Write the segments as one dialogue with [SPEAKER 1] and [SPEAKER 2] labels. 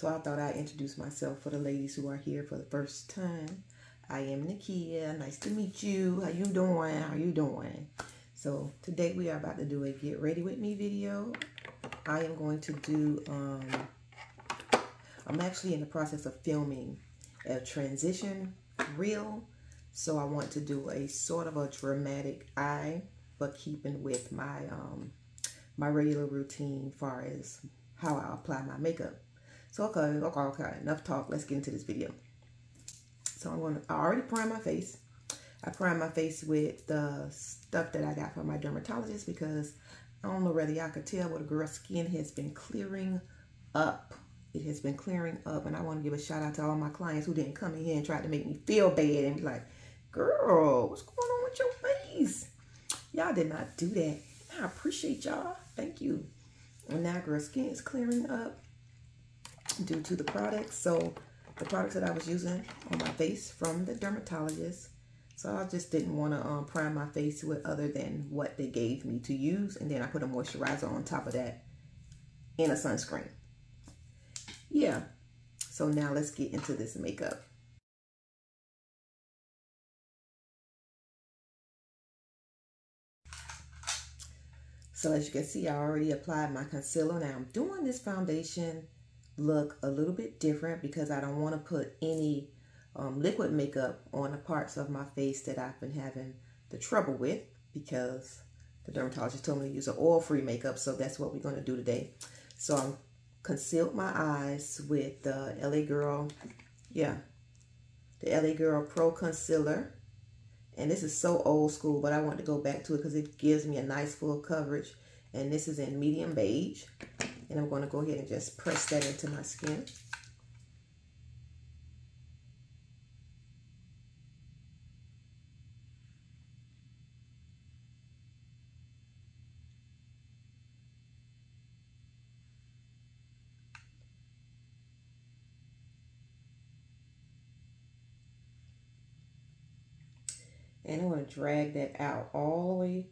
[SPEAKER 1] So I thought I'd introduce myself for the ladies who are here for the first time. I am Nakia. Nice to meet you. How you doing? How you doing? So today we are about to do a get ready with me video. I am going to do, um, I'm actually in the process of filming a transition reel. So I want to do a sort of a dramatic eye, but keeping with my, um, my regular routine far as how I apply my makeup. So okay, okay, okay, enough talk. Let's get into this video. So I'm gonna, I already primed my face. I primed my face with the stuff that I got from my dermatologist because I don't know whether y'all could tell, but a girl's skin has been clearing up. It has been clearing up, and I want to give a shout out to all my clients who didn't come in here and try to make me feel bad and be like, girl, what's going on with your face? Y'all did not do that. I appreciate y'all. Thank you. And now girl skin is clearing up due to the products. So the products that I was using on my face from the dermatologist. So I just didn't want to um, prime my face with other than what they gave me to use. And then I put a moisturizer on top of that and a sunscreen. Yeah. So now let's get into this makeup. So as you can see, I already applied my concealer. Now I'm doing this foundation look a little bit different because I don't want to put any um, liquid makeup on the parts of my face that I've been having the trouble with because the dermatologist told me to use an oil-free makeup. So that's what we're going to do today. So I concealed my eyes with the LA Girl, yeah, the LA Girl Pro Concealer. And this is so old school, but I want to go back to it because it gives me a nice full coverage. And this is in medium beige. And I'm going to go ahead and just press that into my skin. And I'm going to drag that out all the way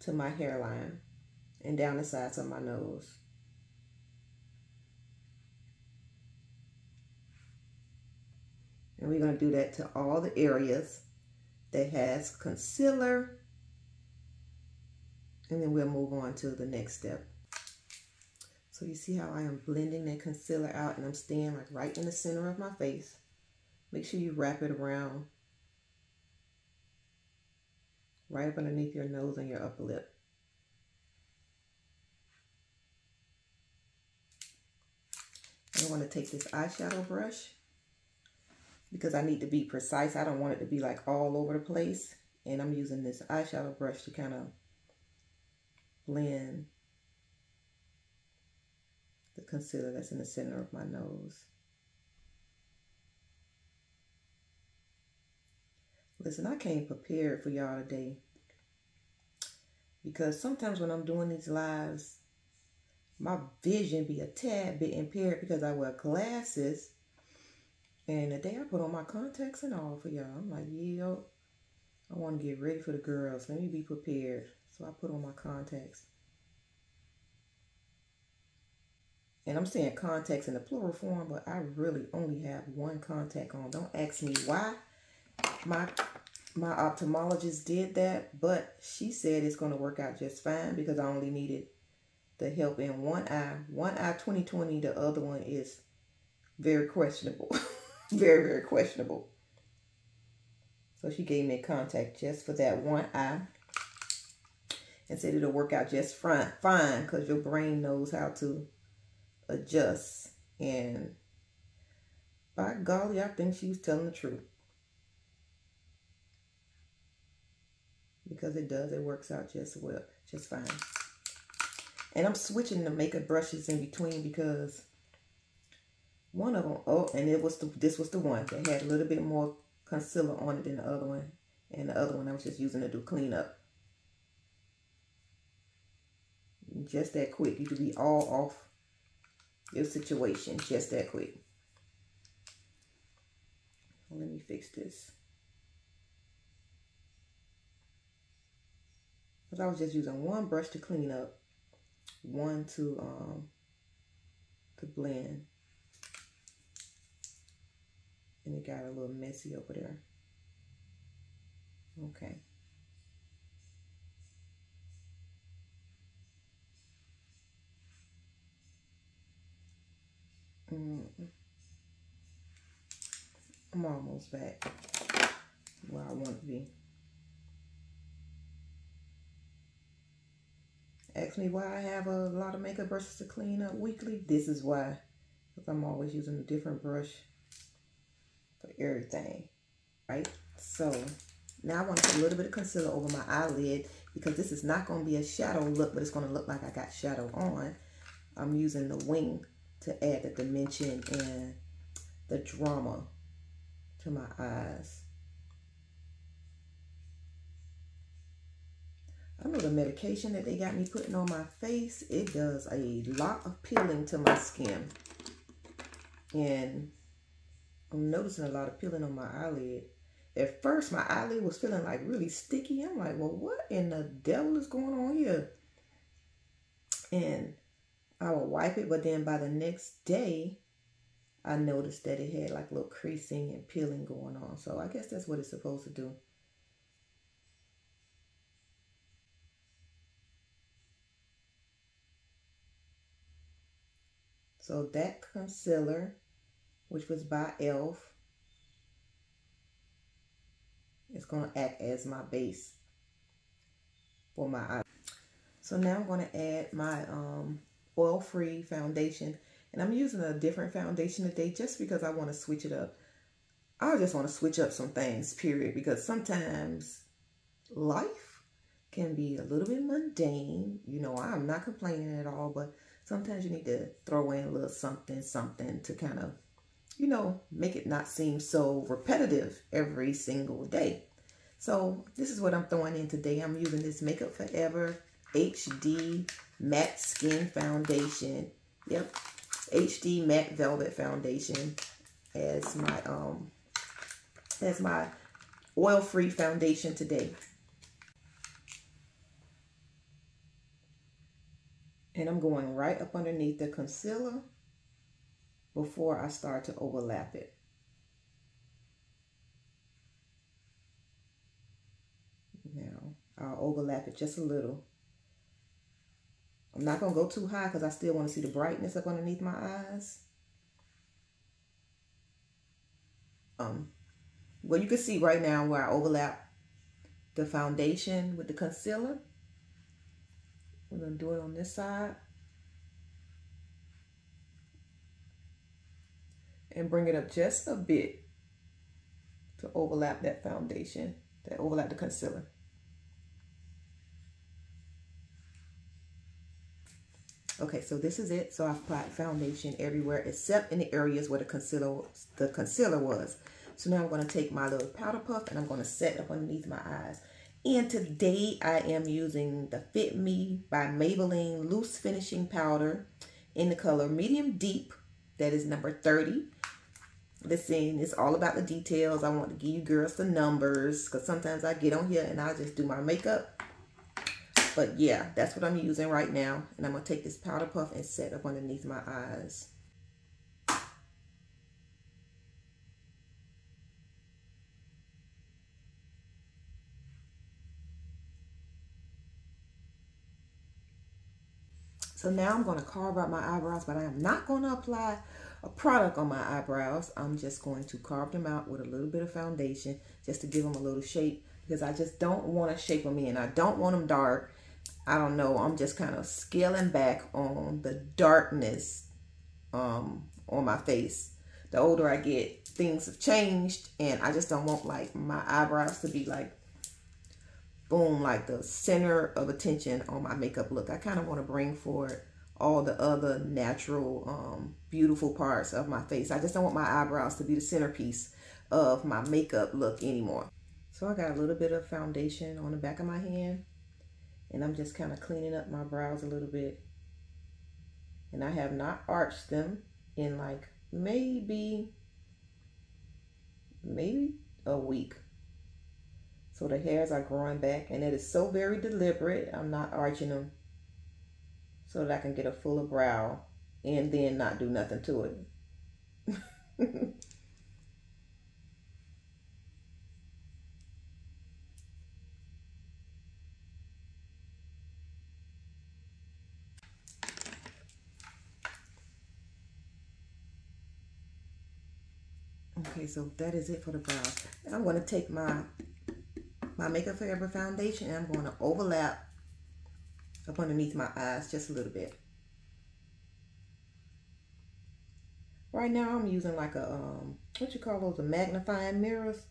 [SPEAKER 1] to my hairline and down the sides of my nose. And we're going to do that to all the areas that has concealer. And then we'll move on to the next step. So you see how I am blending that concealer out and I'm staying like right in the center of my face. Make sure you wrap it around right up underneath your nose and your upper lip. I want to take this eyeshadow brush because I need to be precise. I don't want it to be like all over the place. And I'm using this eyeshadow brush to kind of blend the concealer that's in the center of my nose. Listen, I came prepared for y'all today because sometimes when I'm doing these lives, my vision be a tad bit impaired because I wear glasses. And the day I put on my contacts and all for y'all, I'm like, yeah, I want to get ready for the girls. Let me be prepared. So I put on my contacts. And I'm saying contacts in the plural form, but I really only have one contact on. Don't ask me why my my ophthalmologist did that, but she said it's going to work out just fine because I only needed the help in one eye. One eye 2020, the other one is very questionable. very, very questionable. So she gave me a contact just for that one eye. And said it'll work out just fine, because your brain knows how to adjust. And by golly, I think she was telling the truth. Because it does, it works out just well, just fine. And I'm switching the makeup brushes in between because one of them, oh, and it was the, this was the one that had a little bit more concealer on it than the other one. And the other one I was just using to do cleanup. Just that quick. You could be all off your situation just that quick. Let me fix this. Because I was just using one brush to clean up one to um to blend And it got a little messy over there. Okay. Mm. I'm almost back where I want to be. Ask me why I have a lot of makeup brushes to clean up weekly. This is why. Because I'm always using a different brush for everything. Right? So, now I want to put a little bit of concealer over my eyelid because this is not going to be a shadow look, but it's going to look like I got shadow on. I'm using the wing to add the dimension and the drama to my eyes. I know the medication that they got me putting on my face, it does a lot of peeling to my skin. And I'm noticing a lot of peeling on my eyelid. At first, my eyelid was feeling like really sticky. I'm like, well, what in the devil is going on here? And I would wipe it, but then by the next day, I noticed that it had like a little creasing and peeling going on. So I guess that's what it's supposed to do. So that concealer, which was by e.l.f., It's going to act as my base for my eye. So now I'm going to add my um, oil-free foundation. And I'm using a different foundation today just because I want to switch it up. I just want to switch up some things, period. Because sometimes life can be a little bit mundane. You know, I'm not complaining at all, but sometimes you need to throw in a little something, something to kind of, you know, make it not seem so repetitive every single day. So this is what I'm throwing in today. I'm using this Makeup Forever HD Matte Skin Foundation. Yep, HD Matte Velvet Foundation as my um as my oil-free foundation today. And I'm going right up underneath the concealer before I start to overlap it. Now, I'll overlap it just a little. I'm not going to go too high because I still want to see the brightness up underneath my eyes. Um, well, you can see right now where I overlap the foundation with the concealer. We're going to do it on this side. And bring it up just a bit to overlap that foundation, that overlap the concealer. Okay, so this is it. So I've applied foundation everywhere except in the areas where the concealer the concealer was. So now I'm going to take my little powder puff and I'm going to set up underneath my eyes. And today I am using the Fit Me by Maybelline Loose Finishing Powder in the color Medium Deep. That is number 30. Listen, it's all about the details. I want to give you girls the numbers because sometimes I get on here and I just do my makeup. But yeah, that's what I'm using right now. And I'm going to take this powder puff and set up underneath my eyes. So now I'm going to carve out my eyebrows, but I am not going to apply a product on my eyebrows. I'm just going to carve them out with a little bit of foundation just to give them a little shape because I just don't want to shape them in. I don't want them dark. I don't know. I'm just kind of scaling back on the darkness um, on my face. The older I get, things have changed and I just don't want like my eyebrows to be like boom, like the center of attention on my makeup look. I kind of want to bring forward all the other natural, um, beautiful parts of my face. I just don't want my eyebrows to be the centerpiece of my makeup look anymore. So I got a little bit of foundation on the back of my hand and I'm just kind of cleaning up my brows a little bit. And I have not arched them in like maybe, maybe a week. So the hairs are growing back and it is so very deliberate. I'm not arching them so that I can get a fuller brow and then not do nothing to it. okay so that is it for the brows i'm going to take my my Makeup Forever foundation and I'm going to overlap up underneath my eyes just a little bit. Right now I'm using like a, um, what you call those, a magnifying mirrors.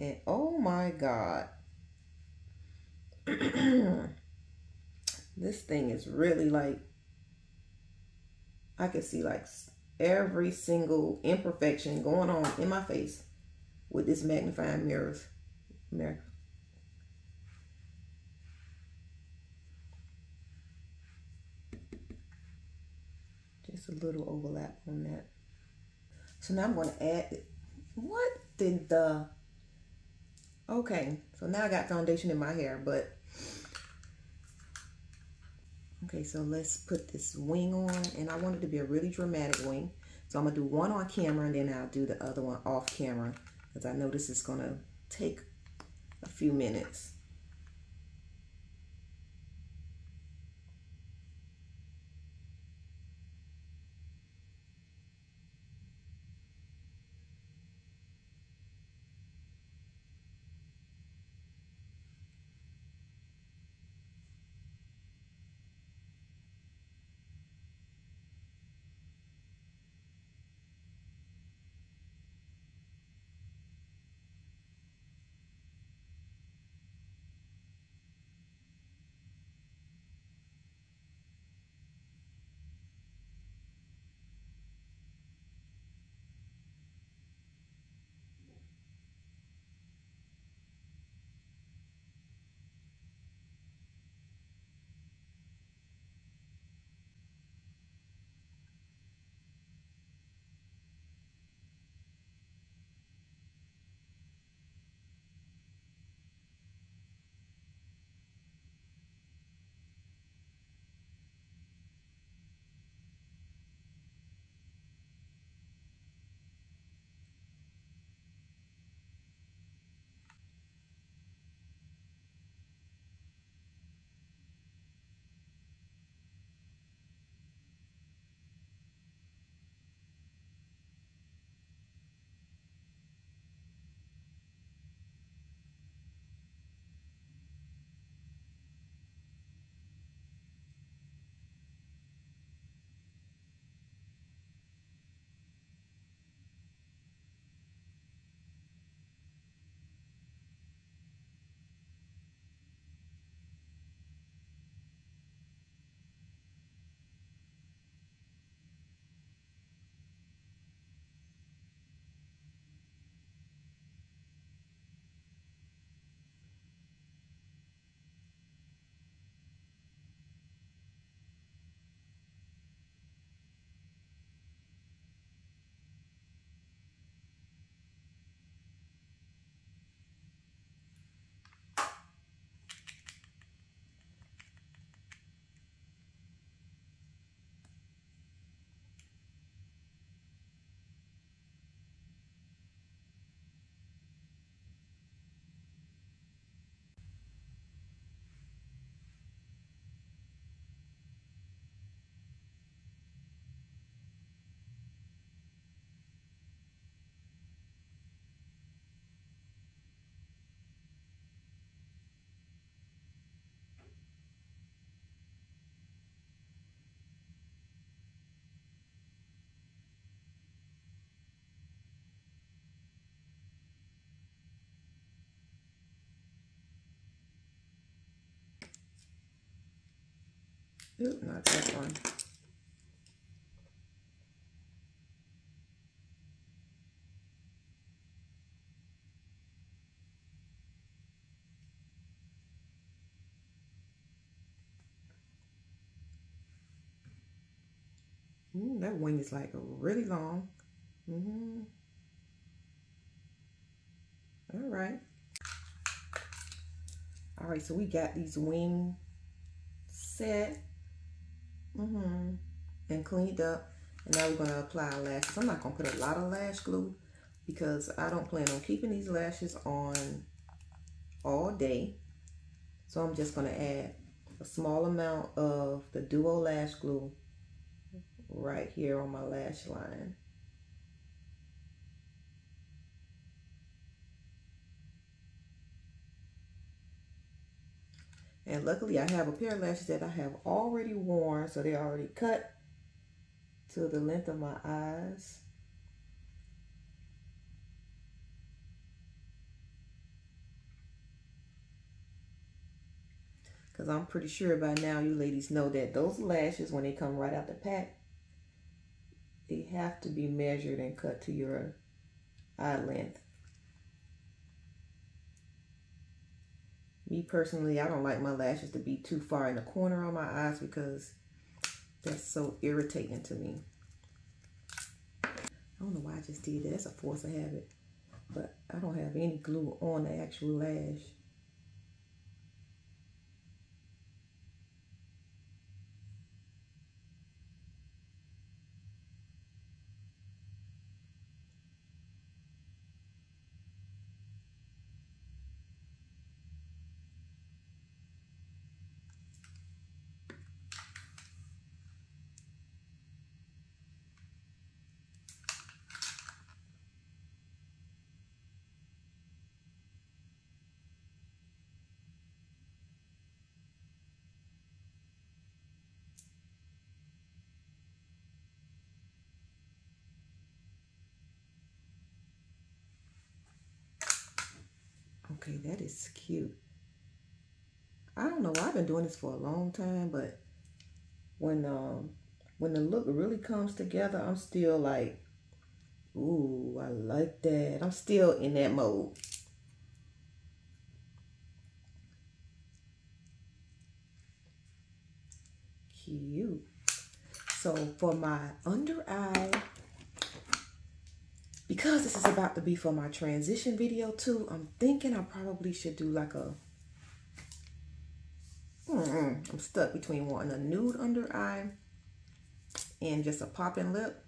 [SPEAKER 1] And oh my God. this thing is really like, I can see like every single imperfection going on in my face with this magnifying mirrors. Mirror. A little overlap on that. So now I'm going to add, what did the, okay, so now I got foundation in my hair, but, okay, so let's put this wing on, and I want it to be a really dramatic wing. So I'm going to do one on camera, and then I'll do the other one off camera, because I know this is going to take a few minutes. Oop, not that one. Ooh, that wing is like really long. Mm -hmm. All right. All right, so we got these wing set mm-hmm, and cleaned up. And now we're going to apply lashes. I'm not going to put a lot of lash glue because I don't plan on keeping these lashes on all day. So I'm just going to add a small amount of the Duo Lash Glue right here on my lash line. And luckily I have a pair of lashes that I have already worn. So they're already cut to the length of my eyes. Because I'm pretty sure by now you ladies know that those lashes, when they come right out the pack, they have to be measured and cut to your eye length. Me personally, I don't like my lashes to be too far in the corner on my eyes because that's so irritating to me. I don't know why I just did that. That's a force of habit. But I don't have any glue on the actual lash. Okay, that is cute. I don't know. I've been doing this for a long time, but when um when the look really comes together, I'm still like, ooh, I like that. I'm still in that mode. Cute. So for my under eye, because this is about to be for my transition video too, I'm thinking I probably should do like a, mm, I'm stuck between wanting a nude under eye and just a popping lip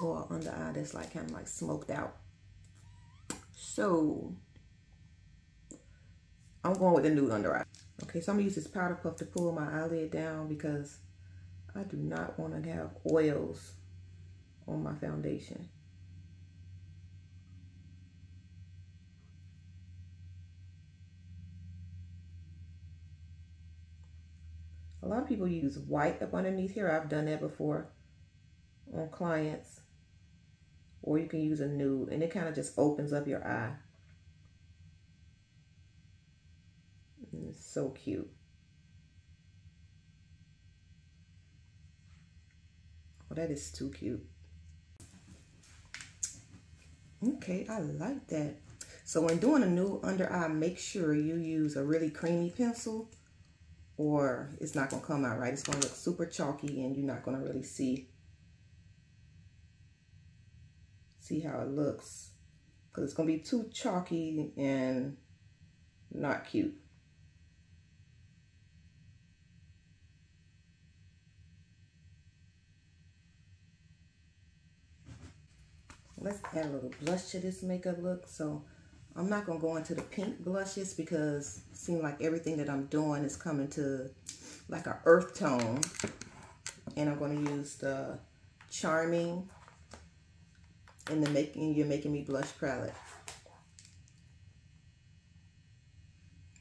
[SPEAKER 1] or under eye that's like kind of like smoked out. So I'm going with the nude under eye. Okay, so I'm gonna use this powder puff to pull my eyelid down because I do not want to have oils on my foundation. A lot of people use white up underneath here. I've done that before on clients. Or you can use a nude and it kind of just opens up your eye. It's so cute. Oh, that is too cute. Okay, I like that. So when doing a nude under eye, make sure you use a really creamy pencil or it's not going to come out right. It's going to look super chalky and you're not going to really see see how it looks because it's going to be too chalky and not cute. Let's add a little blush to this makeup look. So I'm not going to go into the pink blushes because it seems like everything that I'm doing is coming to like an earth tone. And I'm going to use the Charming in the Making You're Making Me Blush palette.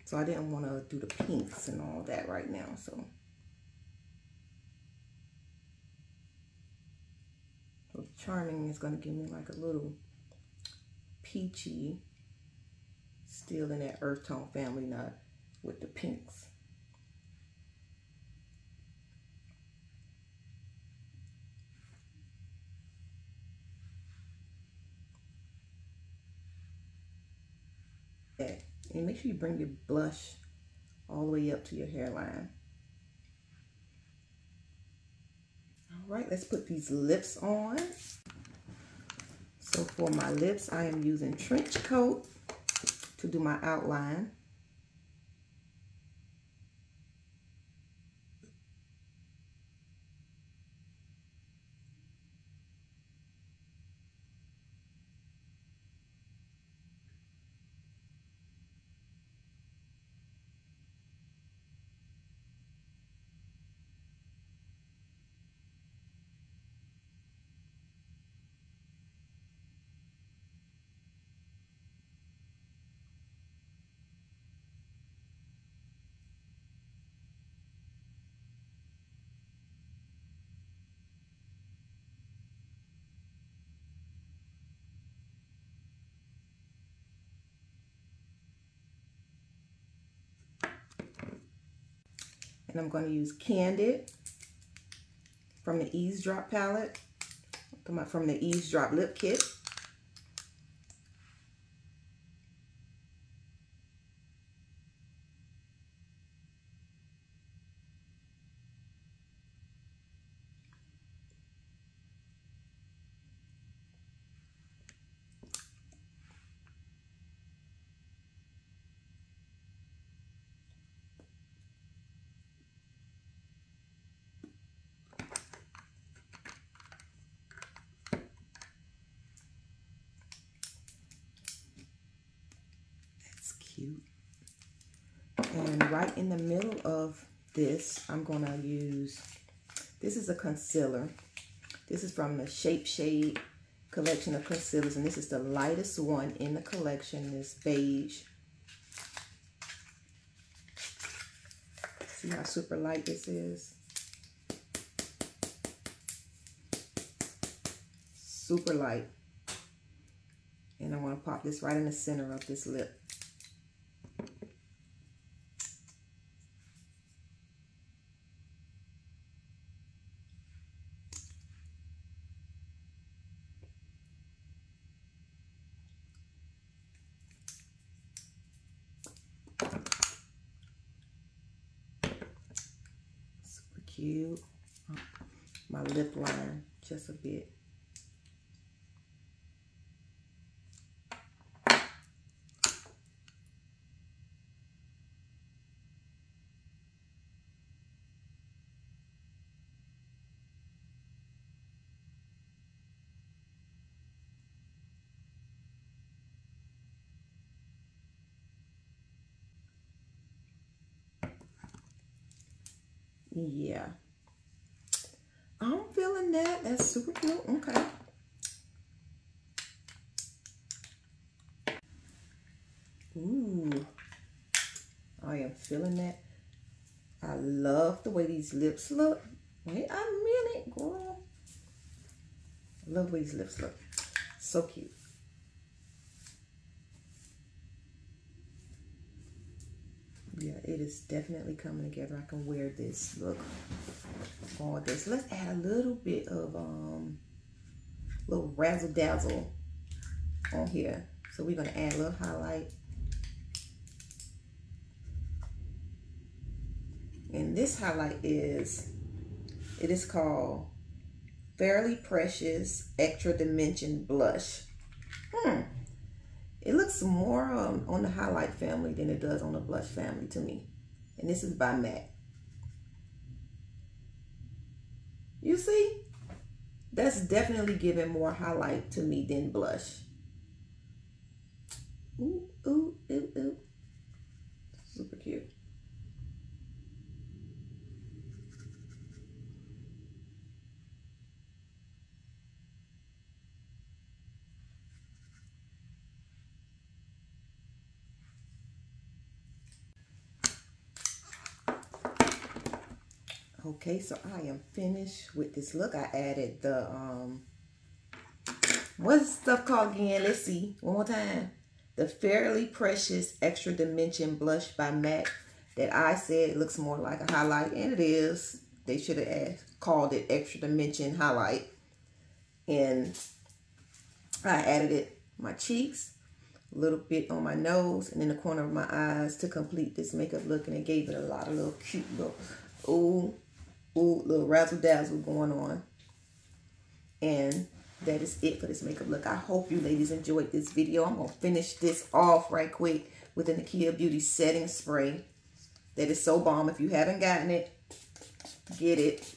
[SPEAKER 1] So I didn't want to do the pinks and all that right now. So, Charming is going to give me like a little peachy still in that earth tone family, not with the pinks. Okay. And make sure you bring your blush all the way up to your hairline. All right, let's put these lips on. So for my lips, I am using Trench Coat to do my outline. And I'm going to use Candid from the Eavesdrop palette. From the Eavesdrop lip kit. Cute. And right in the middle of this, I'm going to use, this is a concealer. This is from the Shape Tape collection of concealers. And this is the lightest one in the collection, this beige. See how super light this is? Super light. And I want to pop this right in the center of this lip. cute. My lip line just a bit. Yeah. I'm feeling that. That's super cute. Okay. Ooh. I am feeling that. I love the way these lips look. Wait a minute, girl. I love the way these lips look. So cute. Yeah it is definitely coming together. I can wear this look on this let's add a little bit of um little razzle dazzle on here. So we're to add a little highlight. And this highlight is it is called fairly precious extra dimension blush. Hmm it looks more um, on the highlight family than it does on the blush family to me. And this is by MAC. You see? That's definitely giving more highlight to me than blush. Ooh, ooh, ooh, ooh. Super cute. Okay, so I am finished with this look. I added the, um, what's the stuff called again? Let's see, one more time. The Fairly Precious Extra Dimension Blush by MAC that I said looks more like a highlight, and it is. They should have called it Extra Dimension Highlight. And I added it my cheeks, a little bit on my nose, and in the corner of my eyes to complete this makeup look, and it gave it a lot of little cute little, ooh, ooh, little razzle dazzle going on. And that is it for this makeup look. I hope you ladies enjoyed this video. I'm going to finish this off right quick with the Nakia Beauty Setting Spray. That is so bomb. If you haven't gotten it, get it.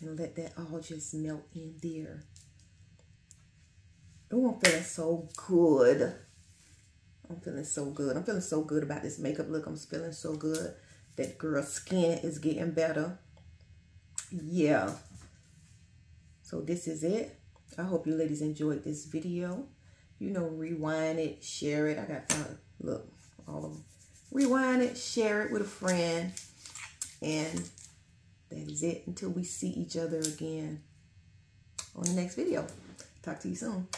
[SPEAKER 1] And let that all just melt in there. Oh, I'm feeling so good. I'm feeling so good. I'm feeling so good about this makeup look. I'm feeling so good. That girl's skin is getting better. Yeah. So this is it. I hope you ladies enjoyed this video. You know, rewind it, share it. I got, uh, look, all of them. Rewind it, share it with a friend. And that is it until we see each other again. on the next video. Talk to you soon.